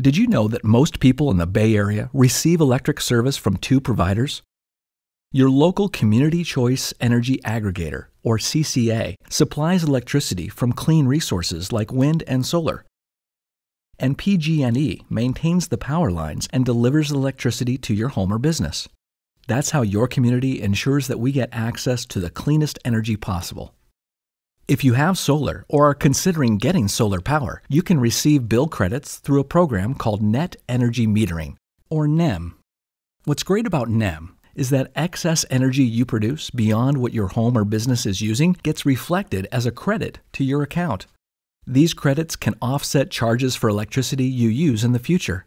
Did you know that most people in the Bay Area receive electric service from two providers? Your local Community Choice Energy Aggregator, or CCA, supplies electricity from clean resources like wind and solar. And PG&E maintains the power lines and delivers electricity to your home or business. That's how your community ensures that we get access to the cleanest energy possible. If you have solar or are considering getting solar power, you can receive bill credits through a program called Net Energy Metering, or NEM. What's great about NEM is that excess energy you produce beyond what your home or business is using gets reflected as a credit to your account. These credits can offset charges for electricity you use in the future.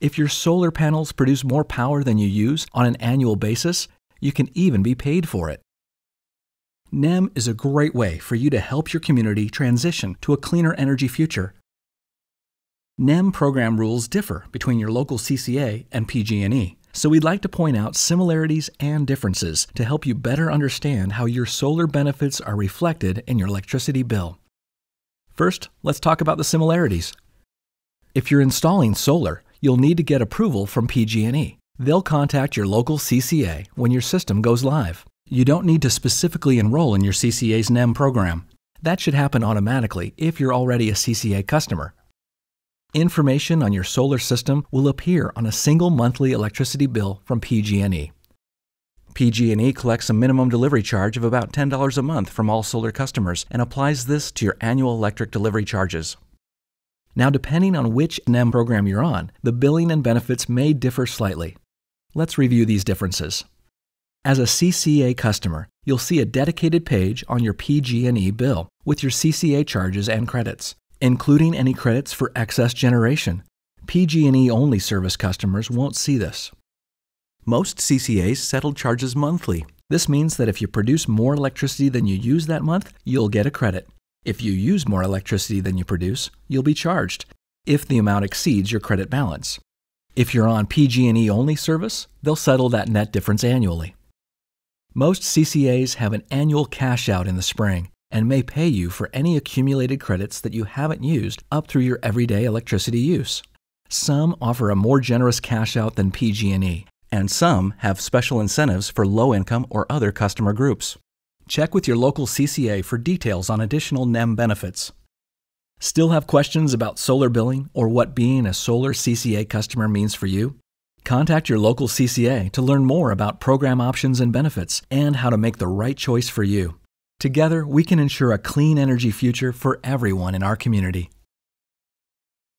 If your solar panels produce more power than you use on an annual basis, you can even be paid for it. NEM is a great way for you to help your community transition to a cleaner energy future. NEM program rules differ between your local CCA and PG&E, so we'd like to point out similarities and differences to help you better understand how your solar benefits are reflected in your electricity bill. First, let's talk about the similarities. If you're installing solar, you'll need to get approval from PG&E. They'll contact your local CCA when your system goes live. You don't need to specifically enroll in your CCA's NEM program. That should happen automatically if you're already a CCA customer. Information on your solar system will appear on a single monthly electricity bill from PG&E. PG&E collects a minimum delivery charge of about $10 a month from all solar customers and applies this to your annual electric delivery charges. Now, depending on which NEM program you're on, the billing and benefits may differ slightly. Let's review these differences. As a CCA customer, you'll see a dedicated page on your PG&E bill with your CCA charges and credits, including any credits for excess generation. PG&E only service customers won't see this. Most CCAs settle charges monthly. This means that if you produce more electricity than you use that month, you'll get a credit. If you use more electricity than you produce, you'll be charged if the amount exceeds your credit balance. If you're on PG&E only service, they'll settle that net difference annually. Most CCAs have an annual cash out in the spring and may pay you for any accumulated credits that you haven't used up through your everyday electricity use. Some offer a more generous cash out than PG&E, and some have special incentives for low-income or other customer groups. Check with your local CCA for details on additional NEM benefits. Still have questions about solar billing or what being a solar CCA customer means for you? Contact your local CCA to learn more about program options and benefits and how to make the right choice for you. Together, we can ensure a clean energy future for everyone in our community.